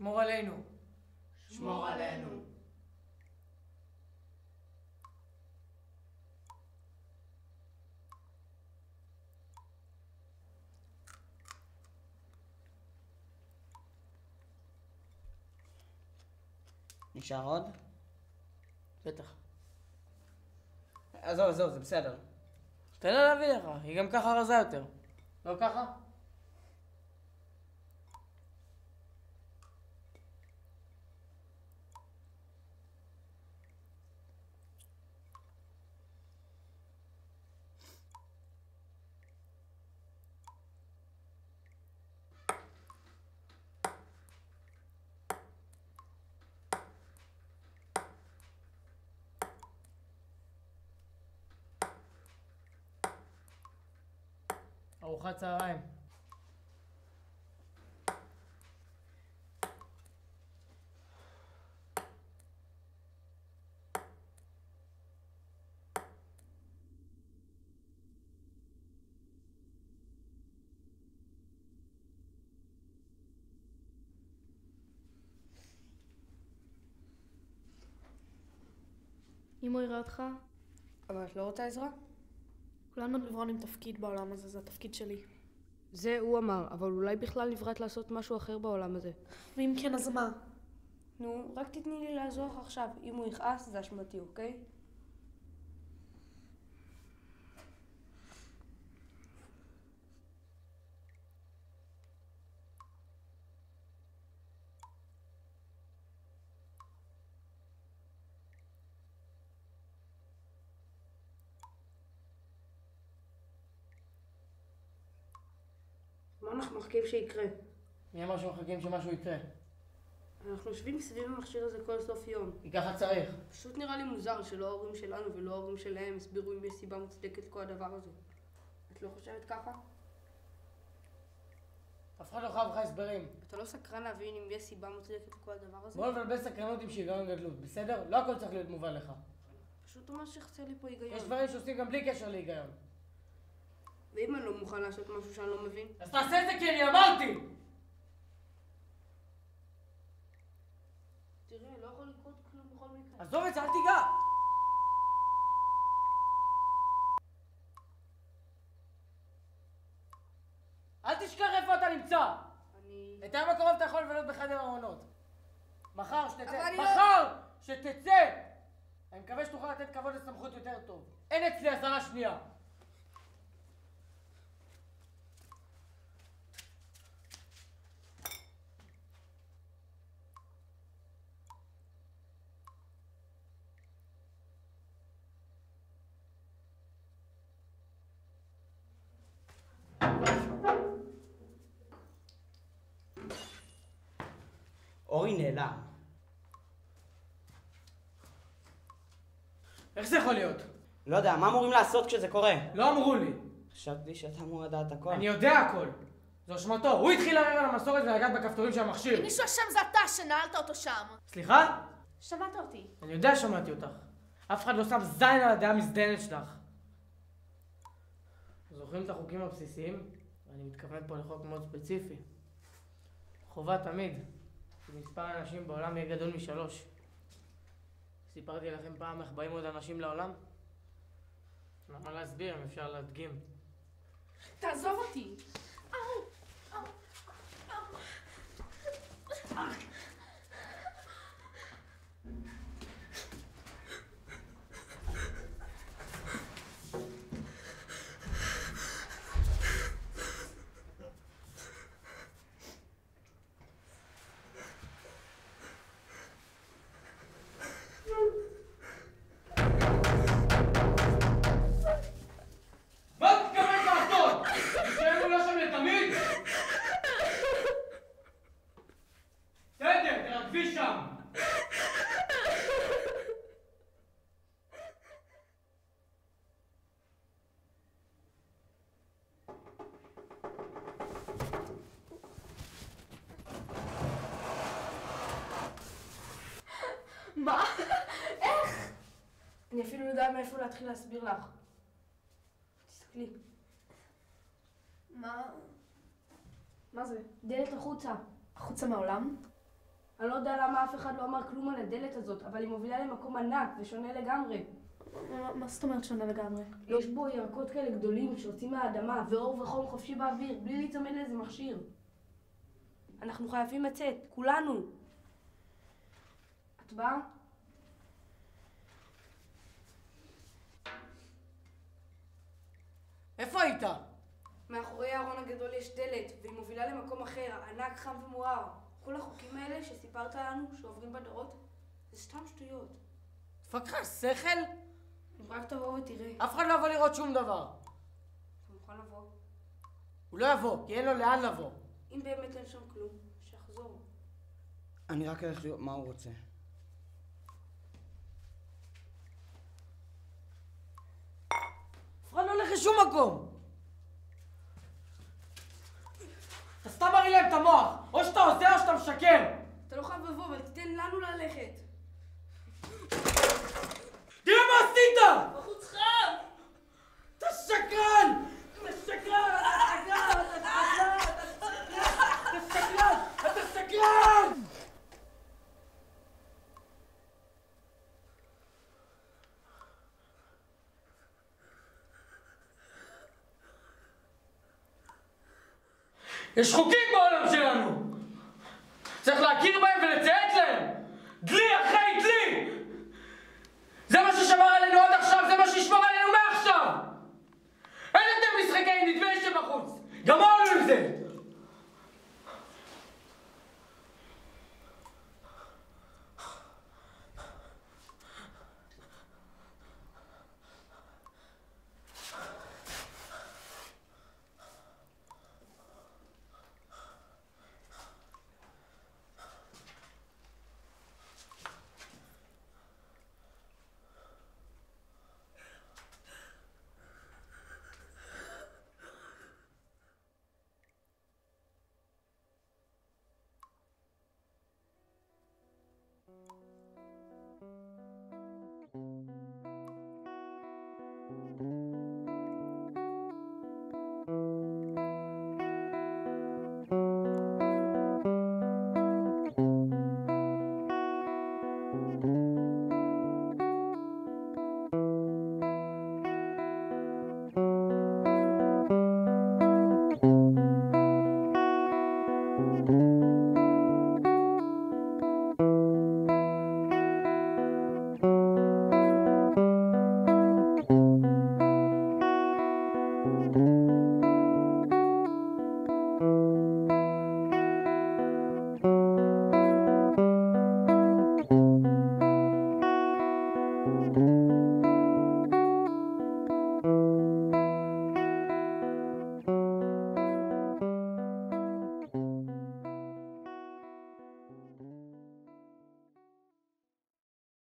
שמור עלינו. שמור עלינו. נשאר עוד? בטח. עזוב, עזוב, זה בסדר. תן לה להביא לך, היא גם ככה רזה יותר. לא ככה? ארוחת צהריים. אמא יראה אותך? אבל את לא רוצה עזרה? כולנו נברון עם תפקיד בעולם הזה, זה התפקיד שלי. זה הוא אמר, אבל אולי בכלל נבראת לעשות משהו אחר בעולם הזה. ואם כן, אז מה? נו, רק תתני לי לעזור לך עכשיו. אם הוא יכעס, זה אשמתי, אוקיי? אנחנו מחכים שיקרה? מי אמר שמחכים שמשהו יקרה? אנחנו יושבים סביב המכשיר הזה כל סוף יום. כי ככה צריך. פשוט נראה לי מוזר שלא ההורים שלנו ולא ההורים שלהם הסבירו אם יש סיבה מוצדקת לכל הדבר הזה. את לא חושבת ככה? אף אחד לא חייב לך הסברים. אתה לא סקרן להבין אם יש סיבה מוצדקת לכל הדבר הזה? בוא נבלבל סקרנות עם שיגעון גדלות, בסדר? לא הכל צריך להיות מובן לך. פשוט ממש שחסר לי פה היגיון. יש דברים שעושים גם בלי קשר להיגיון. ואם אני לא מוכן לעשות משהו שאני לא מבין? אז תעשה את זה כי אני אמרתי! תראה, לא יכול לקרות כלום בכל מקרה. עזוב את זה, אל תיגע! אל תשכח איפה אתה נמצא! אני... את היום הקרוב אתה יכול לבלות בחדר הארונות. מחר שתצא, אבל אני לא- מחר שתצא! אני מקווה שתוכל לתת כבוד לסמכות יותר טוב. אין אצלי עשרה שנייה. אורי נעלם. איך זה יכול להיות? לא יודע, מה אמורים לעשות כשזה קורה? לא אמרו לי. חשבתי שאתה אמור לדעת הכל. אני יודע הכל. זו אשמתו. הוא התחיל לערער על המסורת ולגעת בכפתורים של המכשיר. אם מישהו אשם זה אתה שנעלת אותו שם. סליחה? שמעת אותי. אני יודע ששמעתי אותך. אף אחד לא שם זין על הדעה המזדיינת שלך. זוכרים את החוקים הבסיסיים? אני מתכוון פה לחוק מאוד ספציפי. חובה תמיד, שמספר האנשים בעולם יהיה גדול משלוש. סיפרתי לכם פעם איך באים עוד אנשים לעולם? למה להסביר אם אפשר להדגים? תעזוב אותי. מה את מתכוונת לעשות? תישאר מולה שם לתמיד? בסדר, תרכבי שם. מה? איך? אני אפילו לא יודע מאיפה להתחיל להסביר לך. תסתכלי. מה? מה זה? דלת החוצה. החוצה מהעולם? אני לא יודע למה אף אחד לא אמר כלום על הדלת הזאת, אבל היא מובילה למקום ענק ושונה לגמרי. מה- זאת אומרת שונה לגמרי? יש בו ירקות כאלה גדולים שיוצאים מהאדמה, ואור וחום חופשי באוויר, בלי להיצמד לאיזה מכשיר. אנחנו חייבים לצאת, כולנו. את באה? איפה היית? מאחורי הארון הגדול יש דלת, והיא מובילה למקום אחר, ענק, חם ומואר. כל החוקים האלה שסיפרת לנו, שעוברים בדורות, זה סתם שטויות. דפק לך שכל? אם רק תבוא ותראה, אף אחד לא יבוא לראות שום דבר. אתה מוכן לבוא? הוא לא יבוא, כי אין לו לאן לבוא. אם באמת אין שם כלום, שיחזור. אני רק אלך לראות מה הוא רוצה. אחד לא הולך לשום מקום. אתה סתם מרעיל להם את המוח. או שאתה עושה או שאתה משקר. אתה לא חייב לבוא, אבל תיתן לנו ללכת. תראה מה עשית! בחוץ חם! אתה שקרן! אתה שקרן! אתה שקרן! אתה שקרן! אתה שקרן! יש חוקים בעולם שלנו! צריך להכיר בהם